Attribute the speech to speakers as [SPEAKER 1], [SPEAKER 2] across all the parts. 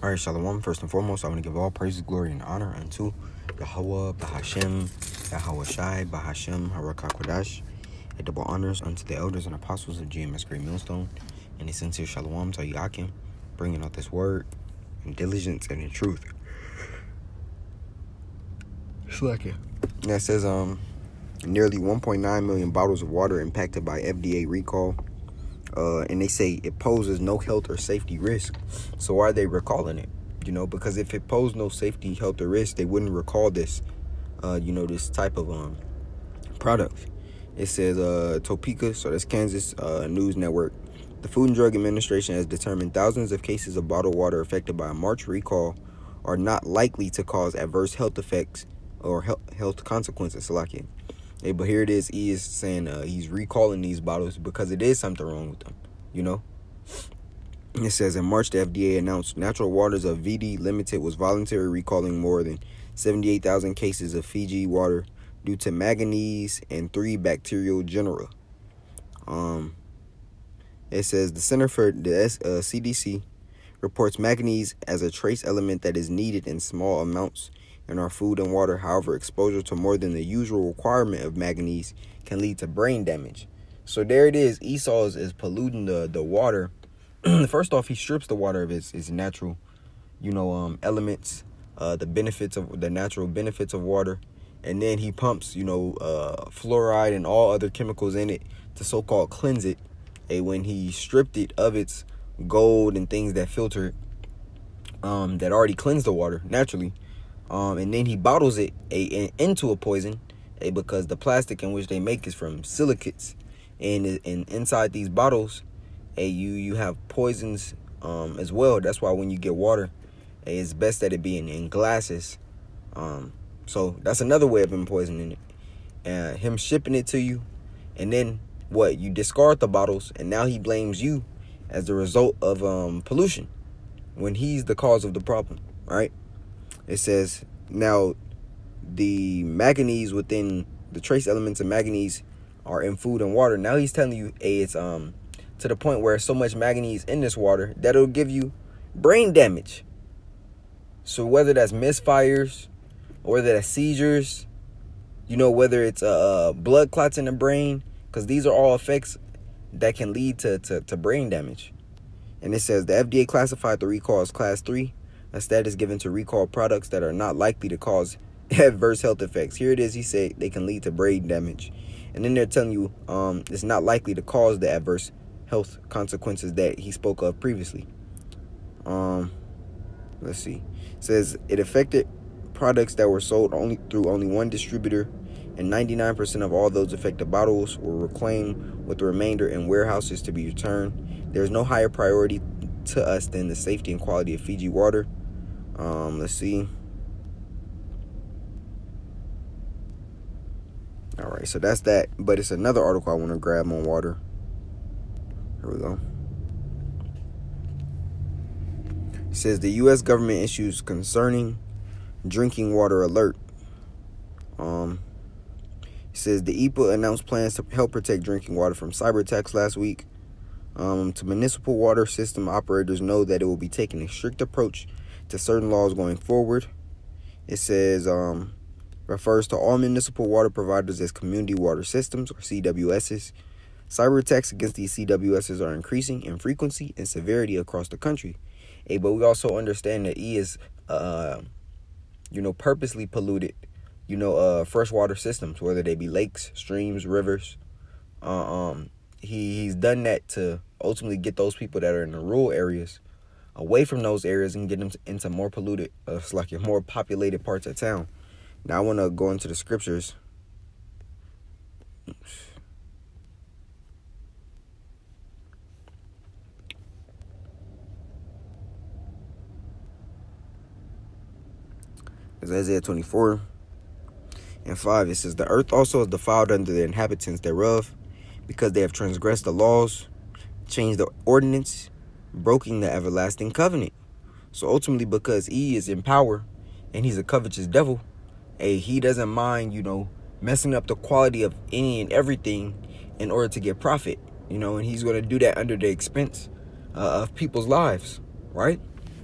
[SPEAKER 1] All right, Shalom. First and foremost, I want to give all praise, glory, and honor unto Yahweh, Bahashem, Yahweh Shai, Bahashem, Harakakwadash. A double honors unto the elders and apostles of GMS Great Millstone, and a sincere Shalom to Yakim, bringing out this word in diligence and in truth. Slacking. That says, um, nearly 1.9 million bottles of water impacted by FDA recall uh, and they say it poses no health or safety risk. So why are they recalling it? You know, because if it posed no safety, health, or risk, they wouldn't recall this. Uh, you know, this type of um product. It says uh, Topeka, so that's Kansas uh, News Network. The Food and Drug Administration has determined thousands of cases of bottled water affected by a March recall are not likely to cause adverse health effects or health consequences. Like Hey, but here it is. He is saying uh, he's recalling these bottles because it is something wrong with them. You know. It says in March, the FDA announced Natural Waters of Viti Limited was voluntarily recalling more than 78,000 cases of Fiji water due to manganese and three bacterial genera. Um, it says the Center for the S, uh, CDC reports manganese as a trace element that is needed in small amounts in our food and water. However, exposure to more than the usual requirement of manganese can lead to brain damage. So there it is. Esau is, is polluting the, the water. First off, he strips the water of its, its natural, you know, um, elements, uh, the benefits of the natural benefits of water. And then he pumps, you know, uh, fluoride and all other chemicals in it to so-called cleanse it. And when he stripped it of its gold and things that filter um, that already cleanse the water naturally, um, and then he bottles it a, into a poison a, because the plastic in which they make is from silicates. And, and inside these bottles a, you you have poisons um, as well. That's why when you get water a, it's best that it be in, in glasses. Um, so that's another way of him poisoning it. And him shipping it to you. And then what you discard the bottles and now he blames you as the result of um, pollution. When he's the cause of the problem right it says now the manganese within the trace elements of manganese are in food and water. Now he's telling you, hey, it's um to the point where so much manganese in this water that it'll give you brain damage. So whether that's misfires or whether that's seizures, you know, whether it's uh, blood clots in the brain, because these are all effects that can lead to, to, to brain damage. And it says the FDA classified the recall as class three a status given to recall products that are not likely to cause adverse health effects. Here it is. He said they can lead to brain damage. And then they're telling you um, it's not likely to cause the adverse health consequences that he spoke of previously. Um, let's see. It says it affected products that were sold only through only one distributor and 99% of all those affected bottles were reclaimed with the remainder in warehouses to be returned. There's no higher priority to us than the safety and quality of Fiji water. Um, let's see. All right, so that's that. But it's another article I want to grab on water. Here we go. It says the U.S. government issues concerning drinking water alert. Um, says the EPA announced plans to help protect drinking water from cyber attacks last week. Um, to municipal water system operators know that it will be taking a strict approach to certain laws going forward. It says um, refers to all municipal water providers as community water systems or CWSs. Cyber attacks against these CWSs are increasing in frequency and severity across the country. Hey, but we also understand that E is, uh, you know, purposely polluted, you know, uh, freshwater systems, whether they be lakes, streams, rivers. Uh, um, he he's done that to ultimately get those people that are in the rural areas away from those areas and get them into more polluted, uh, like more populated parts of town. Now I want to go into the scriptures. It's Isaiah 24 and 5. It says, The earth also is defiled under the inhabitants thereof, because they have transgressed the laws, changed the ordinance, broken the everlasting covenant. So ultimately, because he is in power and he's a covetous devil, hey, he doesn't mind, you know, messing up the quality of any and everything in order to get profit, you know, and he's going to do that under the expense uh, of people's lives, right?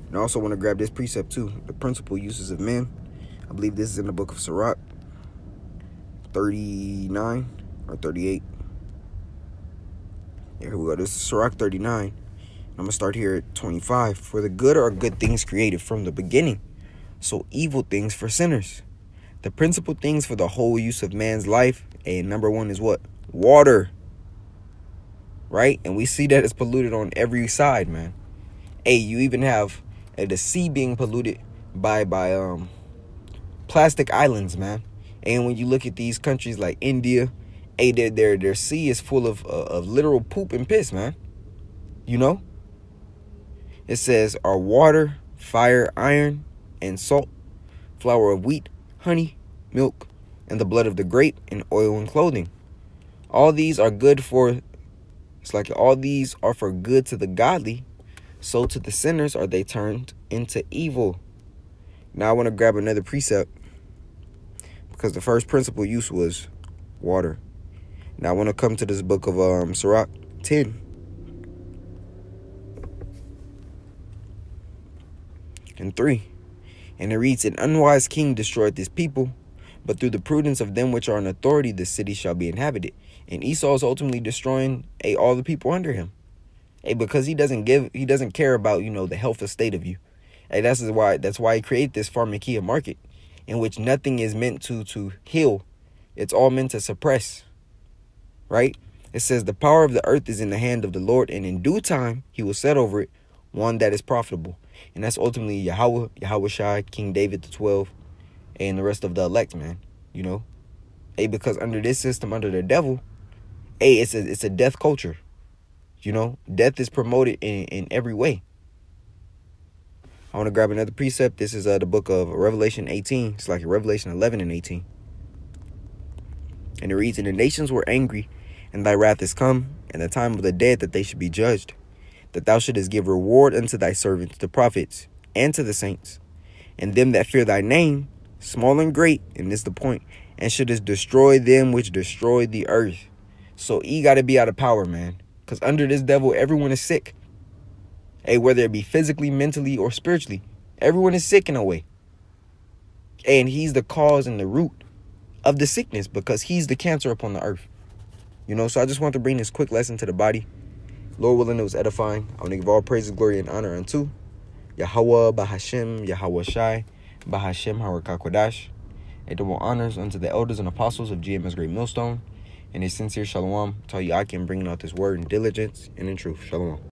[SPEAKER 1] And I also want to grab this precept too the principal uses of men. I believe this is in the book of Sirach 39 or 38. Yeah, here we go. This is Sirach 39. I'm going to start here at 25. For the good are good things created from the beginning, so evil things for sinners. The principal things for the whole use of man's life, and number one is what? Water. Right? And we see that it's polluted on every side, man. Hey, you even have uh, the sea being polluted by by um plastic islands, man. And when you look at these countries like India, hey, their their their sea is full of uh, of literal poop and piss, man. You know. It says, "Are water, fire, iron, and salt, flour of wheat, honey, milk, and the blood of the grape, and oil and clothing. All these are good for. It's like all these are for good to the godly, so to the sinners are they turned into evil." Now I want to grab another precept because the first principal use was water. Now I want to come to this book of um, Sirach 10. And 3. And it reads, An unwise king destroyed this people, but through the prudence of them which are in authority, the city shall be inhabited. And Esau is ultimately destroying a, all the people under him. A, because he doesn't give, he doesn't care about, you know, the health or state of you. A, that's why, that's why he created this pharmakia market in which nothing is meant to to heal. It's all meant to suppress. Right? It says the power of the earth is in the hand of the Lord, and in due time he will set over it one that is profitable. And that's ultimately Yahweh, Yahweh Shai, King David the 12, and the rest of the elect, man. You know? A because under this system, under the devil, A, it's a it's a death culture. You know, death is promoted in, in every way. I want to grab another precept. This is uh, the book of Revelation 18. It's like Revelation 11 and 18. And it reads, And the nations were angry, and thy wrath is come, and the time of the dead that they should be judged, that thou shouldest give reward unto thy servants, the prophets, and to the saints, and them that fear thy name, small and great, and this the point, and shouldest destroy them which destroy the earth. So E got to be out of power, man. Because under this devil, everyone is sick. Hey, whether it be physically, mentally, or spiritually, everyone is sick in a way. And he's the cause and the root of the sickness because he's the cancer upon the earth. You know, so I just want to bring this quick lesson to the body. Lord willing, it was edifying. I want to give all praises, glory, and honor unto Yahweh, Bahashim, Yahweh Shai, Bahashim, Harakakwadash. Double honors unto the elders and apostles of GMS Great Millstone. And a sincere shalom. Tell you I can bring out this word in diligence and in truth. Shalom.